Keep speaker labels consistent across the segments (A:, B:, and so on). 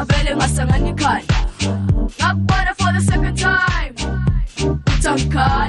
A: Avele ngasangani ikhanda ngakubona for the second time. Utangkhane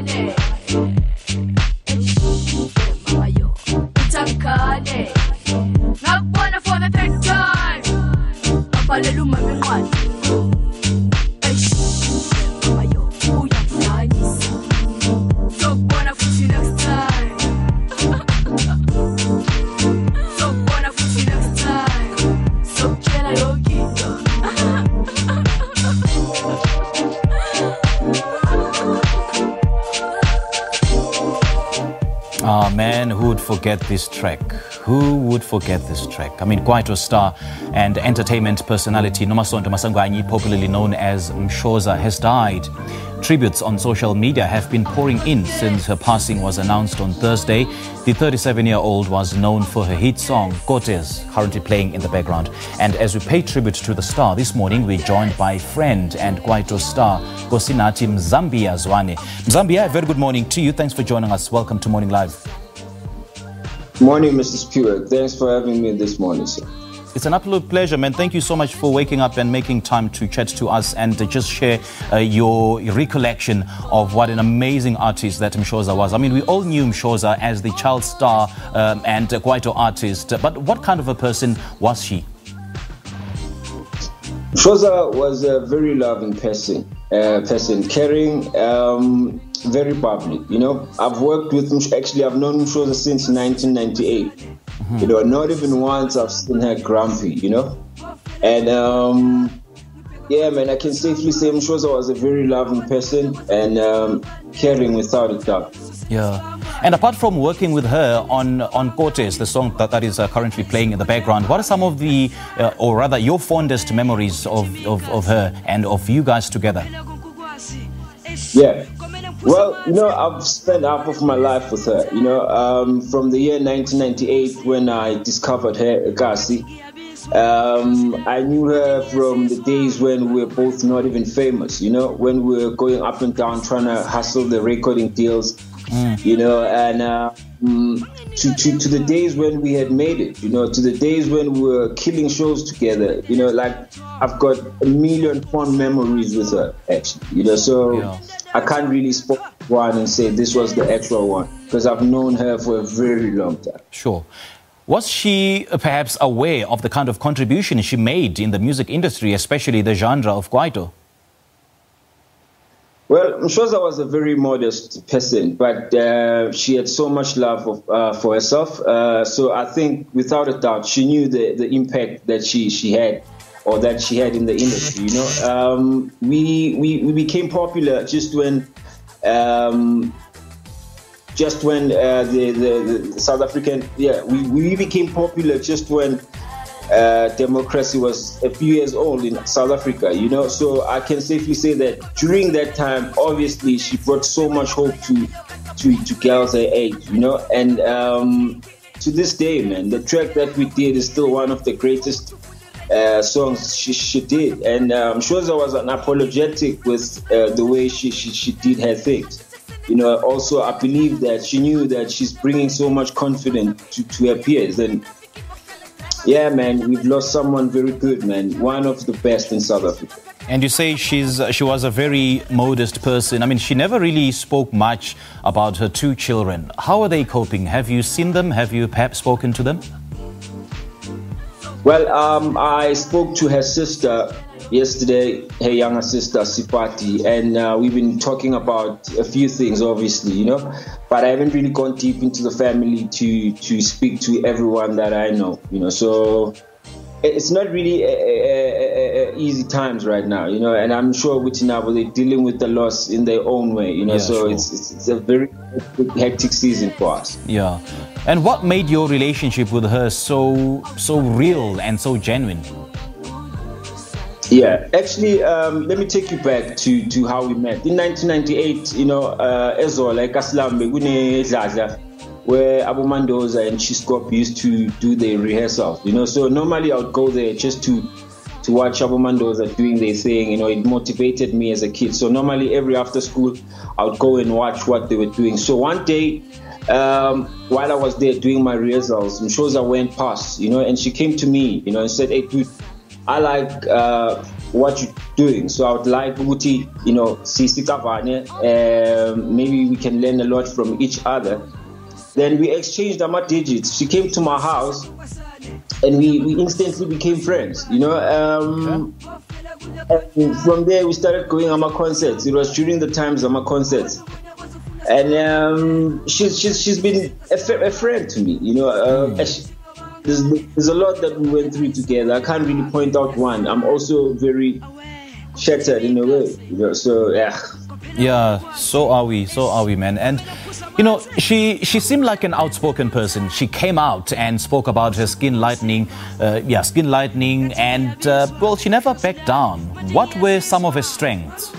B: man, who would forget this track? Who would forget this track? I mean, Kwaito star and entertainment personality Nomasonto Maswanganyi, popularly known as Mshoza, has died. Tributes on social media have been pouring in since her passing was announced on Thursday. The 37 year old was known for her hit song, Kortes, currently playing in the background. And as we pay tribute to the star this morning, we're joined by friend and Kwaito star, Nkosinathi Mzambiya Zwane. Mzambiya, a very good morning to you. Thanks for joining us. Welcome to Morning Live.
C: Morning, Mrs. Spewak. Thanks for having me this morning, sir.
B: It's an absolute pleasure, man. Thank you so much for waking up and making time to chat to us and to just share uh, your recollection of what an amazing artist that Mshoza was. I mean, we all knew Mshoza as the child star um, and a Kwaito artist, but what kind of a person was she?
C: Shoza was a very loving person, uh, person, caring, um, very public. You know, I've worked with. Actually, I've known Shoza since 1998. You know, not even once I've seen her grumpy. You know, and um, yeah, man, I can safely say Shoza was a very loving person and um, caring without a doubt.
B: Yeah. And apart from working with her on on Kortes, the song that, that is uh, currently playing in the background, what are some of the, uh, or rather, your fondest memories of, of, of her and of you guys together?
C: Yeah. Well, you know, I've spent half of my life with her. You know, um, from the year 1998 when I discovered her, Agasi. Um, I knew her from the days when we were both not even famous. You know, when we were going up and down trying to hustle the recording deals. You know, and uh, mm, to, to to the days when we had made it. You know, to the days when we were killing shows together. You know, like I've got a million fond memories with her. Actually, you know, so.
B: Yeah.
C: I can't really spot one and say this was the actual one because I've known her for a very long time.
B: Sure. Was she uh, perhaps aware of the kind of contribution she made in the music industry, especially the genre of Kwaito?
C: Well, Mshoza was a very modest person, but uh, she had so much love of, uh, for herself. Uh, so I think, without a doubt, she knew the, the impact that she, she had or that she had in the industry. You know, um, we, we we became popular just when. Um, just when uh, the, the, the South African, yeah, we, we became popular just when uh, democracy was a few years old in South Africa, you know. So I can safely say that during that time, obviously, she brought so much hope to to, to girls her age, you know. And um, to this day, man, the track that we did is still one of the greatest uh, songs she, she did. And um, Shoza was unapologetic with uh, the way she, she, she did her things. You know, also I believe that she knew that she's bringing so much confidence to, to her peers. And yeah, man, we've lost someone very good, man. One of the best in South Africa.
B: And you say she's she was a very modest person. I mean, she never really spoke much about her two children. How are they coping? Have you seen them? Have you perhaps spoken to them?
C: Well, um, I spoke to her sister yesterday, her younger sister Sipati, and uh, we've been talking about a few things, obviously, you know. But I haven't really gone deep into the family to to speak to everyone that I know, you know. So it's not really a, a, a, easy times right now, you know. And I'm sure with Nabo they're dealing with the loss in their own way, you know.
B: Yeah,
C: so
B: sure.
C: it's, it's it's a very hectic season for us.
B: Yeah. And what made your relationship with her so so real and so genuine?
C: Yeah, actually, um, let me take you back to, to how we met. In 1998, you know, uh, Zaza, where Abu Mandoza and Chiskop used to do their rehearsals, you know. So normally I would go there just to to watch Abu Mandoza doing their thing, you know, it motivated me as a kid. So normally every after school, I would go and watch what they were doing. So one day, um, while I was there doing my rehearsals, Mshoza went past, you know, and she came to me, you know, and said, hey, dude, I like uh, what you're doing. So I would like Uti, you know, Sisi Kavane. Um, maybe we can learn a lot from each other. Then we exchanged our digits. She came to my house and we, we instantly became friends, you know. Um, and from there, we started going on my concerts. It was during the times of my concerts. And um, she's, she's, she's been a, a, friend to me, you know. Uh, mm. There's, there's a lot that we went through together. I can't really point out one. I'm also very shattered in a way, you know. So, yeah.
B: Yeah, so are we. So are we, man. And you know, she, she seemed like an outspoken person. She came out and spoke about her skin lightening, uh, yeah, skin lightening, and uh, well, she never backed down. What were some of her strengths?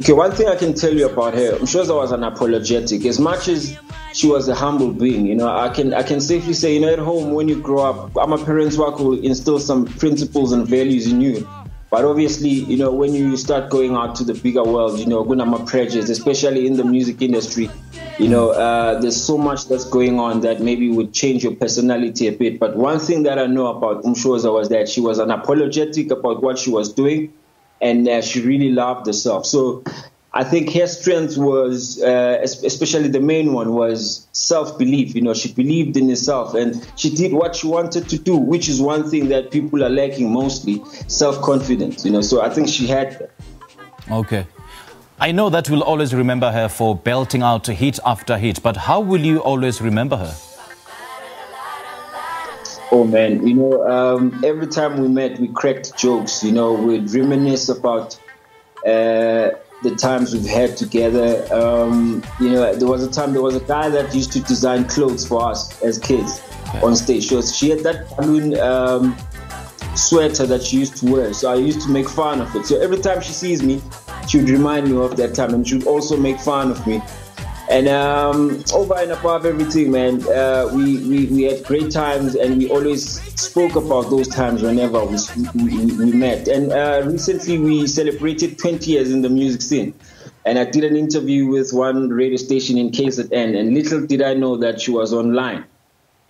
C: Okay, one thing I can tell you about her, I'm sure I was unapologetic. As much as she was a humble being, you know, I can I can safely say, you know, at home when you grow up, my parents work will instill some principles and values in you but obviously, you know, when you start going out to the bigger world, you know, Gunama prejudice, especially in the music industry, you know, uh, there's so much that's going on that maybe would change your personality a bit. But one thing that I know about Umshoza was that she was unapologetic about what she was doing and uh, she really loved herself. So I think her strength was, uh, especially the main one, was self belief. You know, she believed in herself and she did what she wanted to do, which is one thing that people are lacking mostly self confidence. You know, so I think she had that.
B: Okay. I know that we'll always remember her for belting out hit after hit, but how will you always remember her?
C: Oh man, you know, um, every time we met, we cracked jokes. You know, we'd reminisce about. Uh, the times we've had together. Um, you know, there was a time there was a guy that used to design clothes for us as kids on stage. So she had that balloon um, sweater that she used to wear. So I used to make fun of it. So every time she sees me, she would remind me of that time, and she would also make fun of me. And um, over and above everything, man, uh, we, we, we had great times and we always spoke about those times whenever we, we, we met. And uh, recently we celebrated 20 years in the music scene. And I did an interview with one radio station in KZN, and little did I know that she was online.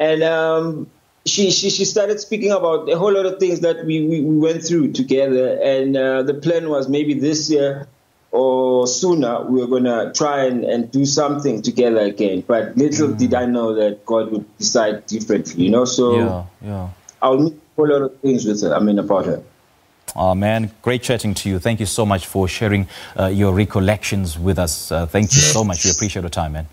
C: And um, she, she, she started speaking about a whole lot of things that we, we, we went through together. And uh, the plan was maybe this year or sooner we were going to try and, and do something together again. But little mm. did I know that God would decide differently, you know. So yeah, yeah. I'll meet a lot of things with her. I mean, about her.
B: Oh, man, great chatting to you. Thank you so much for sharing uh, your recollections with us. Uh, thank you so much. We appreciate your time, man.